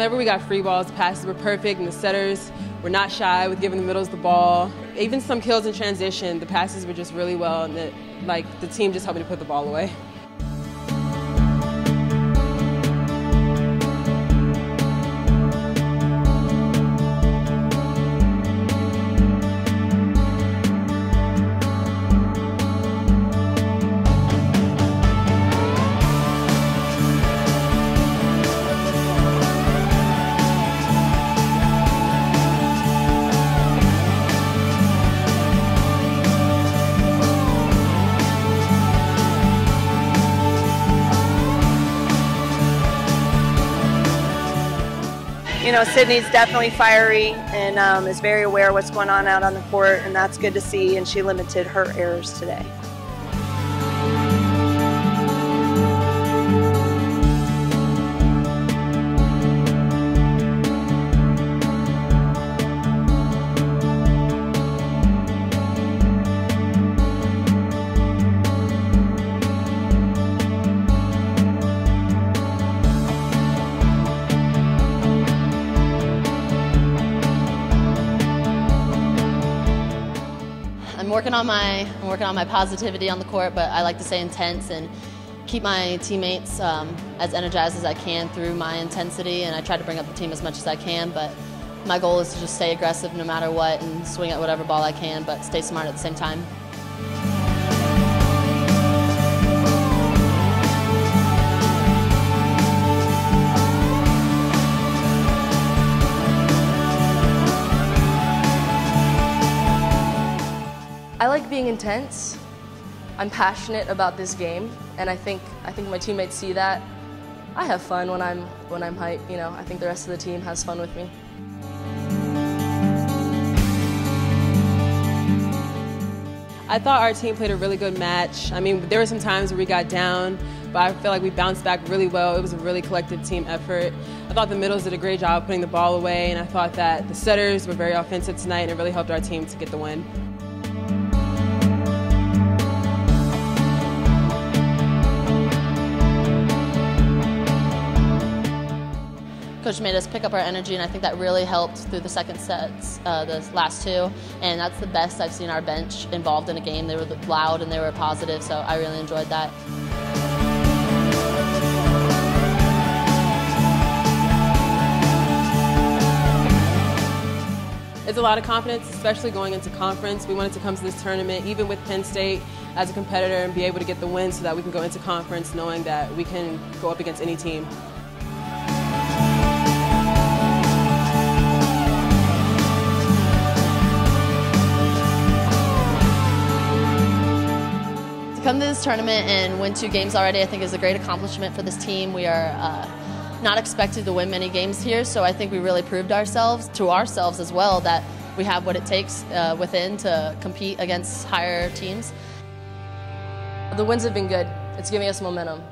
whenever we got free balls, the passes were perfect, and the setters were not shy with giving the middles the ball. Even some kills in transition, the passes were just really well, and the, like the team just helped me to put the ball away. You know, Sydney's definitely fiery and um, is very aware of what's going on out on the court, and that's good to see. And she limited her errors today. Working on my I'm working on my positivity on the court, but I like to stay intense and keep my teammates um, as energized as I can through my intensity. And I try to bring up the team as much as I can, but my goal is to just stay aggressive no matter what and swing at whatever ball I can, but stay smart at the same time. Intense. I'm passionate about this game, and I think I think my teammates see that. I have fun when I'm when I'm hype. You know, I think the rest of the team has fun with me. I thought our team played a really good match. I mean, there were some times where we got down, but I feel like we bounced back really well. It was a really collective team effort. I thought the middles did a great job putting the ball away, and I thought that the setters were very offensive tonight, and it really helped our team to get the win. Coach made us pick up our energy, and I think that really helped through the second sets, uh, the last two. And that's the best I've seen our bench involved in a game. They were loud and they were positive, so I really enjoyed that. It's a lot of confidence, especially going into conference. We wanted to come to this tournament, even with Penn State as a competitor, and be able to get the win so that we can go into conference knowing that we can go up against any team. This tournament and win two games already, I think is a great accomplishment for this team. We are uh, not expected to win many games here, so I think we really proved ourselves, to ourselves as well, that we have what it takes uh, within to compete against higher teams. The wins have been good. It's giving us momentum.